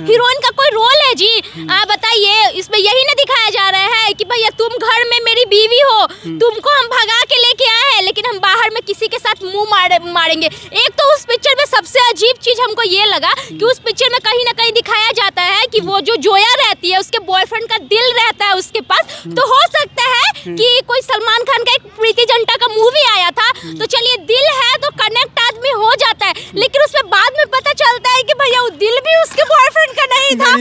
Heroine का कोई role है जी? आ, बताइए इसमें यही ना दिखाया जा रहा है कि भैया तुम घर में मेरी बीवी हो तुमको हम भगा के लेके आए हैं लेकिन हम बाहर में किसी के साथ मुँह मारे मारेंगे। एक तो उस पिक्चर में सबसे अजीब चीज़ हमको ये लगा कि उस पिक्चर में कहीं ना कहीं दिखाया जाता है कि वो जो जोया रहती है उसके बॉयफ्रेंड का दिल रहता है उसके पास। तो हो सकता है कि कोई सलमान खान का एक प्रीति जिंटा का मूवी आया था तो चलिए दिल है तो कनेक्ट आदमी हो जाता है लेकिन उसमें बाद में पता चलता है कि भैया वो दिल भी उसके बॉयफ्रेंड का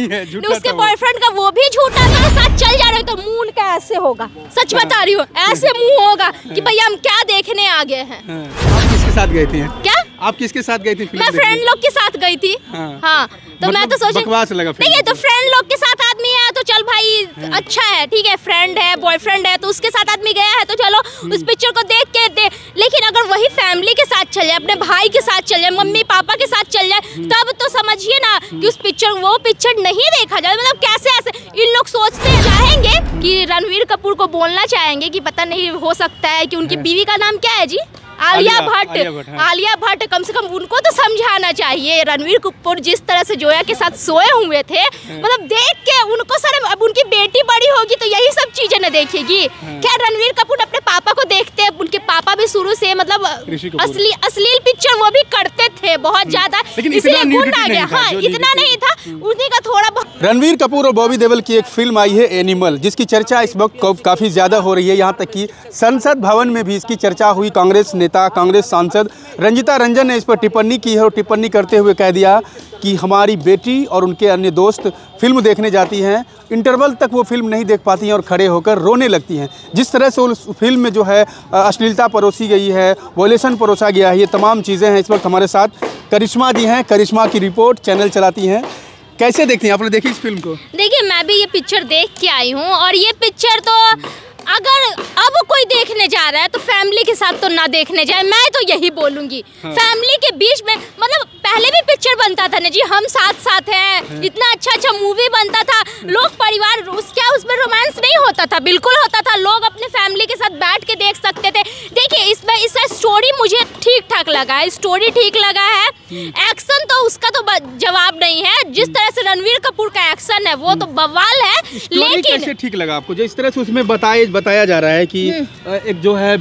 नहीं है, झूठा उसके बॉयफ्रेंड का वो भी झूठा मेरे साथ चल जा रहे हो तो मुँह उनका ऐसे होगा? सच बता रही हूँ ऐसे मुँह होगा की भैया हम क्या देखने आ गए हैं? हाँ, आप किसके साथ गए थे? क्या? आप किसके साथ गई थी मैं फ्रेंड लोग के साथ गई थी। हाँ। हाँ तो मैं मतलब तो सोच बकवास लगा नहीं ये तो फ्रेंड लोग के साथ है तो चल भाई अच्छा है ठीक है फ्रेंड है बॉयफ्रेंड है तो उसके साथ आदमी गया है तो चलो उस पिक्चर को देख के दे। लेकिन अगर वही फैमिली के साथ चल जाए अपने भाई के साथ चल जाए मम्मी पापा के साथ चल जाए तब तो समझिए ना कि उस पिक्चर वो पिक्चर नहीं देखा जाए। मतलब कैसे ऐसे इन लोग सोचते चाहेंगे कि रणवीर कपूर को बोलना चाहेंगे कि पता नहीं हो सकता है कि उनकी बीवी का नाम क्या है जी? आलिया भट्ट आलिया भट्ट, हाँ। आलिया भट्ट कम से कम उनको तो समझाना चाहिए। रणवीर कपूर जिस तरह से जोया के साथ सोए हुए थे मतलब देख के उनको सर अब उनकी बेटी बड़ी होगी तो यही सब चीज़ें न देखेगी। क्या रणवीर कपूर अपने पापा को देखते हैं? उनके पापा भी शुरू से मतलब असली अश्लील पिक्चर वो भी करते थे बहुत ज़्यादा। लेकिन इसलिए इतना गुण आ नहीं गया। था, हाँ इतना नहीं था। उन्हीं का थोड़ा बहुत रणवीर कपूर और बॉबी देवल की एक फ़िल्म आई है एनिमल जिसकी चर्चा इस वक्त काफ़ी ज़्यादा हो रही है। यहाँ तक कि संसद भवन में भी इसकी चर्चा हुई कांग्रेस नेता, कांग्रेस सांसद रंजिता रंजन ने इस पर टिप्पणी की है और टिप्पणी करते हुए कह दिया कि हमारी बेटी और उनके अन्य दोस्त फ़िल्म देखने जाती हैं। इंटरवल तक वो फ़िल्म नहीं देख पाती हैं और खड़े होकर रोने लगती हैं। जिस तरह से उस फ़िल्म में जो है अश्लीलता परोसी गई है वॉयलेशन परोसा गया है, ये तमाम चीज़ें हैं इस वक्त हमारे साथ। करिश्मा जी हैं, करिश्मा की रिपोर्ट, चैनल चलाती हैं। कैसे देखती हैं? आपने देखी इस फ़िल्म को? देखिए, मैं भी ये पिक्चर देख के आई हूँ और ये पिक्चर तो अगर अब कोई देखने जा रहा है तो फैमिली के साथ तो ना देखने जाए। मैं तो यही बोलूँगी। हाँ। फैमिली के बीच में मतलब पहले भी पिक्चर बनता था ना जी हम साथ साथ हैं। इतना अच्छा अच्छा मूवी बनता था। लोग परिवार उस क्या उसमें रोमांस नहीं होता था? बिल्कुल होता था। लोग अपने फैमिली के साथ बैठ के देख सकते थे। देखिए इसमें इसका स्टोरी मुझे ठीक ठाक लगा है। स्टोरी ठीक लगा है। एक्शन तो उसका तो जवाब नहीं है। जिस तरह से रणवीर कपूर का एक्शन है वो तो बवाल है। लेकिन ठीक लगा आपको? जिस तरह से उसमें बताए बताया जा रहा है कि एक जो है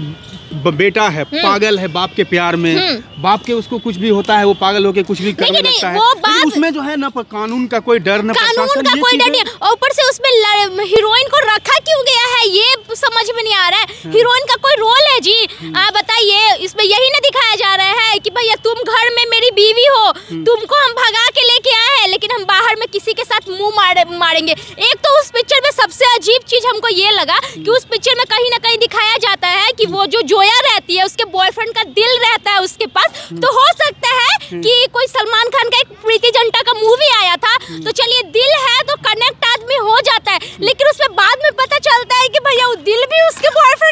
बेटा है पागल है बाप के प्यार में। बाप के उसको कुछ भी होता है वो पागल होके कुछ भी करने लगता है। बात- उसमें जो है ना प- कानून का कोई डर न कानून का कोई डर नहीं ऊपर से उसमें हीरोइन को रखा क्यों गया है? ये समझ में नहीं आ रहा है। हीरोइन का कोई रोल है जी? बताइए इसमें यही ना जा रहा है कि भैया तुम घर में मेरी बीवी हो। तुमको हम भगा के लेके आए हैं लेकिन हम बाहर में किसी के साथ मुँह मारे मारेंगे। एक तो उस पिक्चर में सबसे अजीब चीज़ हमको ये लगा कि उस पिक्चर में कहीं ना कहीं दिखाया जाता है कि वो जो जोया रहती है उसके बॉयफ्रेंड का दिल रहता है उसके पास। तो हो सकता है कि कोई सलमान खान का एक प्रीति जिंटा का मूवी आया था। तो चलिए दिल है तो कनेक्ट आदमी हो जाता है। लेकिन उसमें बाद में पता चलता है कि भैया वो दिल भी उसके बॉयफ्रेंड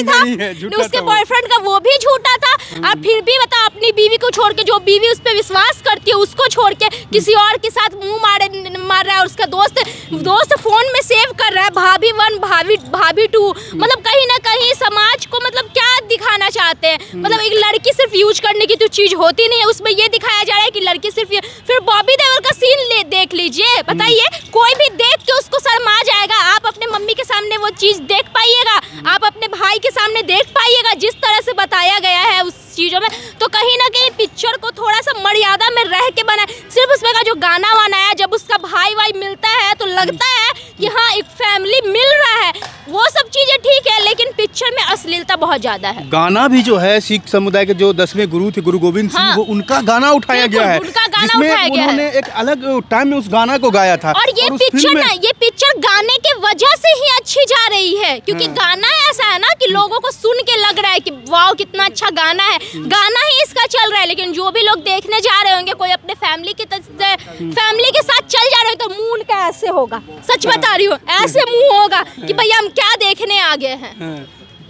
नहीं था। नहीं उसके बॉयफ्रेंड का वो भी झूठा था। और फिर भी बता अपनी बीवी को छोड़ के जो बीवी उस पर विश्वास करती है उसको छोड़ के किसी और के साथ मुँह मारे मार रहा है और उसका दोस्त दोस्त फ़ोन में सेव कर रहा है भाभी वन भाभी भाभी टू। मतलब कहीं ना कहीं समाज को मतलब क्या दिखाना चाहते हैं? मतलब एक लड़की सिर्फ़ यूज़ करने की तो चीज़ होती नहीं है। उसमें ये दिखाया जा रहा है कि लड़की सिर्फ़ फिर बॉबी देओल का सीन ले देख लीजिए। बताइए कोई भी देख के उसको शर्मा जाएगा? आप अपने मम्मी के सामने वो चीज़ देख पाइएगा? आप अपने भाई के सामने देख पाइएगा, जिस तरह से बताया गया है उस चीज़ों में। तो कहीं ना कहीं पिक्चर को थोड़ा सा मर्यादा में रह के बना सिर्फ़ उसमें का जो गाना वाना है, जब उसका भाई वाई मिलता है तो लगता है कि हाँ एक फैमिली मिल रहा है। वो सब चीज़ें ठीक है लेकिन पिक्चर में अश्लीलता बहुत ज़्यादा है गाना भी जो है सिख समुदाय के जो दसवें गुरु थे गुरु गोविंद सिंह हाँ। वो उनका गाना उठाया गया है उनका गाना उठाया गया है। उन्होंने एक अलग टाइम में उस गाना को गाया था और ये पिक्चर ना ये पिक्चर गाने के वजह से ही अच्छी जा रही है क्योंकि हाँ। गाना ऐसा है ना कि लोगों को सुन के लग रहा है कि वाह कितना अच्छा गाना है गाना ही इसका चल रहा है लेकिन जो भी लोग देखने जा रहे होंगे कोई अपने फैमिली के फैमिली के साथ चल तो मुँह उनका ऐसे होगा? सच बता रही हूँ ऐसे मुँह होगा कि भैया हम क्या देखने आ गए हैं। हाँ।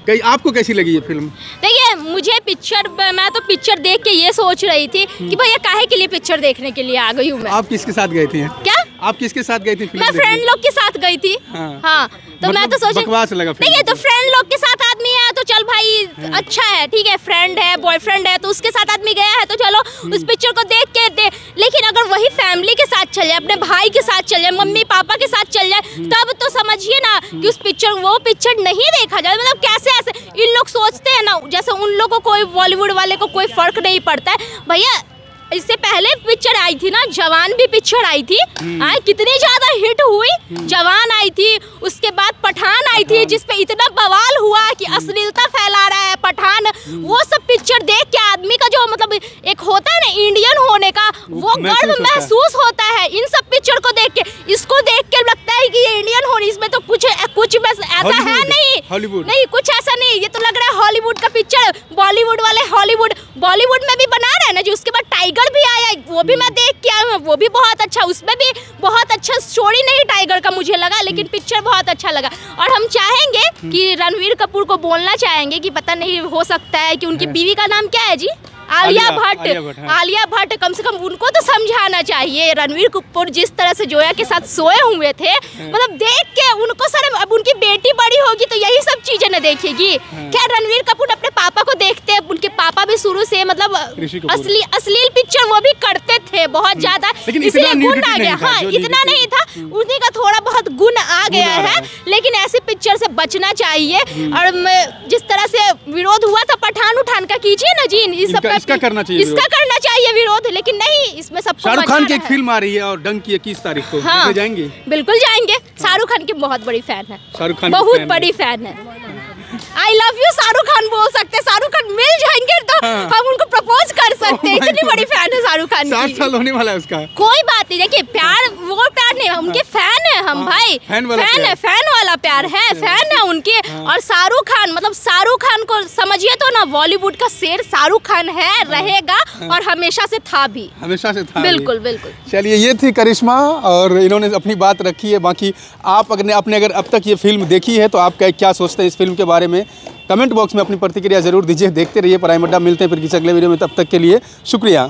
कई आपको कैसी लगी ये फ़िल्म? देखिए मुझे पिक्चर मैं तो पिक्चर देख के ये सोच रही थी कि भैया काहे के लिए पिक्चर देखने के लिए आ गई हूँ मैं? आप किसके साथ गई थी? क्या? आप किसके साथ गई थी मैं फ्रेंड लोग के साथ गई थी। हाँ। हाँ तो मैं मतलब तो सोच बकवास लगा ये तो फ्रेंड लोग के साथ आदमी है तो चल भाई अच्छा है ठीक है फ्रेंड है बॉयफ्रेंड है तो उसके साथ आदमी गया है तो चलो उस पिक्चर को देख के दे। लेकिन अगर वही फैमिली के साथ चल जाए अपने भाई के साथ चल जाए मम्मी पापा के साथ चल जाए तब तो समझिए ना कि उस पिक्चर वो पिक्चर नहीं देखा जाए। मतलब कैसे ऐसे इन लोग सोचते हैं ना जैसे उन लोगों को कोई बॉलीवुड वाले को कोई फ़र्क नहीं पड़ता है। भैया इससे पहले पिक्चर आई थी ना जवान भी पिक्चर आई थी। आ, कितनी ज़्यादा हिट हुई। जवान आई थी उसके बाद पठान आई थी जिसपे इतना बवाल हुआ कि अश्लीलता फैला रहा है पठान। वो सब पिक्चर देख के आदमी का जो मतलब एक होता है ना इंडियन होने का वो गर्व महसूस होता है। इन सब पिक्चर को देख के इसको देख के लगता है कि ये इंडियन होने इसमें तो कुछ कुछ बस ऐसा है नहीं। नहीं कुछ ऐसा नहीं ये तो लग रहा है हॉलीवुड का पिक्चर बॉलीवुड वाले हॉलीवुड बॉलीवुड में भी बना रहा है ना जो उसके बाद टाइगर भी आया वो भी मैं देख के आया वो भी बहुत अच्छा उसमें भी बहुत अच्छा स्टोरी नहीं टाइगर का मुझे लगा लेकिन पिक्चर बहुत अच्छा लगा। और हम चाहेंगे कि रणवीर कपूर को बोलना चाहेंगे कि पता नहीं हो सकता है कि उनकी बीवी का नाम क्या है जी? आलिया भट्ट। हाँ। आलिया भट्ट कम से कम उनको तो समझाना चाहिए। रणवीर कपूर जिस तरह से जोया के साथ सोए हुए थे मतलब देख के उनको सर अब उनकी बेटी बड़ी होगी तो यही सब चीज़ें न देखेगी। क्या रणवीर कपूर अपने पापा को देखते हैं उनके पापा भी शुरू से मतलब असली अश्लील पिक्चर वो भी करते थे बहुत ज़्यादा लेकिन इसलिए गुण आ गया। हाँ इतना नहीं था। उन्हीं का थोड़ा बहुत गुण आ गया है है। लेकिन ऐसे पिक्चर से बचना चाहिए। और जिस तरह से विरोध हुआ था पठान उठान का कीजिए ना जी इस सब इसका करना चाहिए इसका करना चाहिए विरोध लेकिन नहीं इसमें सब शाहरुख खान की एक फ़िल्म आ रही है और डंक की इक्कीस तारीख को। हाँ जाएँगे? बिल्कुल जाएँगे। शाहरुख खान की बहुत बड़ी फ़ैन है। शाहरुख खान बहुत बड़ी फ़ैन है। I love you Shahrukh Khan बोल सकते हैं शाहरुख खान मिल जाएँगे तो हाँ। हम उनको प्रपोज कर सकते हैं। Oh इतनी बड़ी फ़ैन है शाहरुख खान साल होने वाला है उसका। कोई बात नहीं देखिए प्यार वो प्यार नहीं हम उनके फ़ैन है हम हाँ, भाई फ़ैन वाला फ़ैन है फ़ैन वाला प्यार है फ़ैन है उनके। और शाहरुख खान मतलब शाहरुख खान को समझिए तो ना बॉलीवुड का शेर शाहरुख खान है रहेगा और हमेशा से था भी। हमेशा से था बिल्कुल बिल्कुल। चलिए ये थी करिश्मा और इन्होंने अपनी बात रखी है। बाकी आप अगर आपने अगर अब तक ये फ़िल्म देखी है तो आप क्या क्या सोचते हैं इस फ़िल्म के बारे में? कमेंट बॉक्स में अपनी प्रतिक्रिया ज़रूर दीजिए। देखते रहिए प्राइम अड्डा मिलते हैं फिर किसी अगले वीडियो में। तब तक के लिए शुक्रिया।